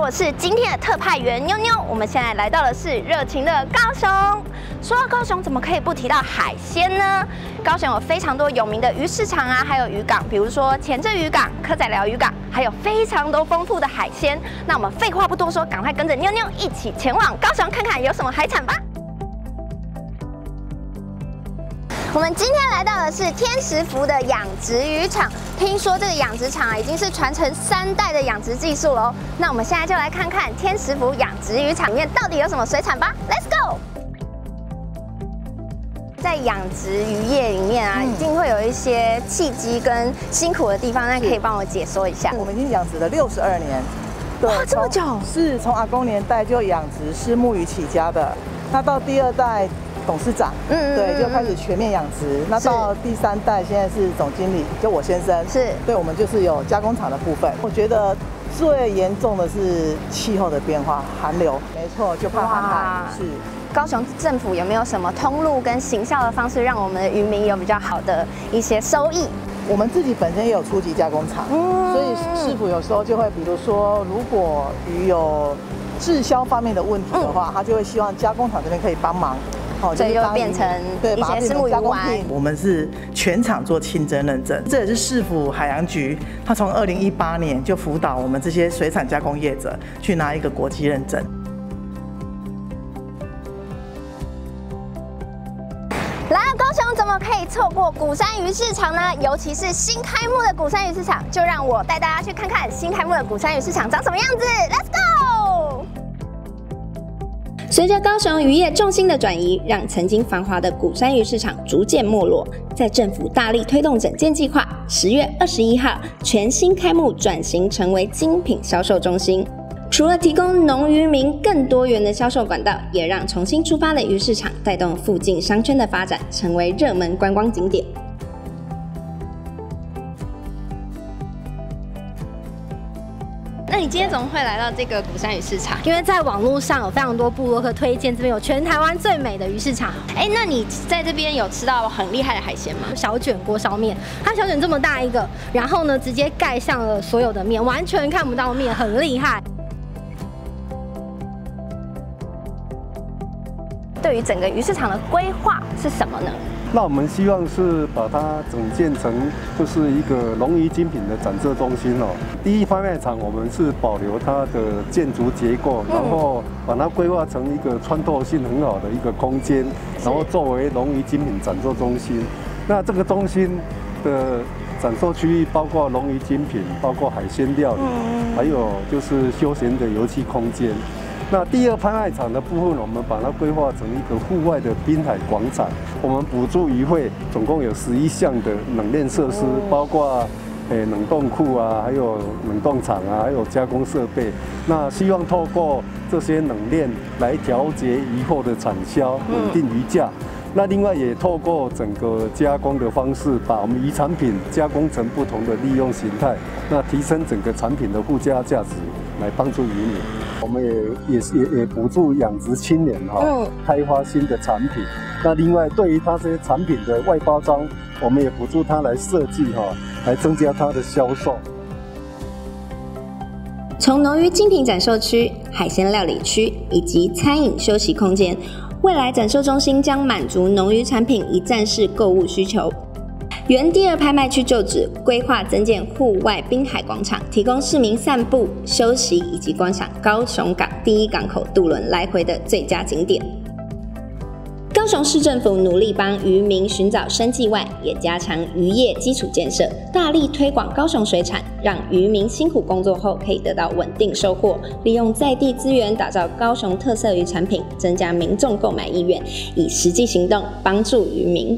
我是今天的特派员妞妞。我们现在来到的是热情的高雄。说到高雄，怎么可以不提到海鲜呢？高雄有非常多有名的鱼市场啊，还有渔港，比如说前镇渔港、科仔寮渔港，还有非常多丰富的海鲜。那我们废话不多说，赶快跟着妞妞一起前往高雄看看有什么海产吧。我们今天来到的是天石福的养殖渔场，听说这个养殖场啊已经是传承三代的养殖技术了哦。那我们现在就来看看天石福养殖渔场里面到底有什么水产吧，Let's go！在养殖渔业里面啊，一定会有一些契机跟辛苦的地方，那可以帮我解说一下？我们已经养殖了六十二年，哇，这么久！是从阿公年代就养殖虱目鱼起家的，那到第二代。董事长，嗯，对，就开始全面养殖。那到第三代，现在是总经理，就我先生，是对，我们就是有加工厂的部分。我觉得最严重的是气候的变化，寒流，没错，就怕寒海。是，高雄政府有没有什么通路跟行销的方式，让我们的渔民有比较好的一些收益？我们自己本身也有初级加工厂，所以师傅有时候就会，比如说，如果鱼有滞销方面的问题的话，他就会希望加工厂这边可以帮忙。所以就变成一些私募鱼丸。我们是全场做清真认证，这也是市府海洋局，他从二零一八年就辅导我们这些水产加工业者去拿一个国际认证。来到高雄，怎么可以错过鼓山鱼市场呢？尤其是新开幕的鼓山鱼市场，就让我带大家去看看新开幕的鼓山鱼市场长什么样子。Let's！随着高雄渔业重心的转移，让曾经繁华的鼓山鱼市场逐渐没落。在政府大力推动整建计划，十月二十一号全新开幕，转型成为精品销售中心。除了提供农渔民更多元的销售管道，也让重新出发的鱼市场带动附近商圈的发展，成为热门观光景点。那你今天怎么会来到这个鼓山鱼市场？因为在网络上有非常多部落客推荐这边有全台湾最美的鱼市场。哎，那你在这边有吃到很厉害的海鲜吗？小卷锅烧面，它小卷这么大一个，然后呢直接盖上了所有的面，完全看不到面，很厉害。对于整个鱼市场的规划是什么呢？那我们希望是把它整建成就是一个龙鱼精品的展示中心哦。第一拍卖场我们是保留它的建筑结构，然后把它规划成一个穿透性很好的一个空间，然后作为龙鱼精品展售中心。那这个中心的展售区域包括龙鱼精品，包括海鲜料理，还有就是休闲的游戏空间。那第二拍卖场的部分，我们把它规划成一个户外的滨海广场。我们补助渔会总共有十一项的冷链设施，包括诶冷冻库啊，还有冷冻厂啊，还有加工设备。那希望透过这些冷链来调节鱼货的产销，稳定鱼价。那另外也透过整个加工的方式，把我们鱼产品加工成不同的利用形态，那提升整个产品的附加价值，来帮助渔民。我们也也也也补助养殖青年哈，开发新的产品。那另外对于他这些产品的外包装，我们也补助他来设计哈，来增加他的销售。从农渔精品展售区、海鲜料理区以及餐饮休息空间，未来展售中心将满足农渔产品一站式购物需求。原第二拍卖区旧址规划增建户外滨海广场，提供市民散步、休息以及观赏高雄港第一港口渡轮来回的最佳景点。高雄市政府努力帮渔民寻找生计外，也加强渔业基础建设，大力推广高雄水产，让渔民辛苦工作后可以得到稳定收获。利用在地资源打造高雄特色渔产品，增加民众购买意愿，以实际行动帮助渔民。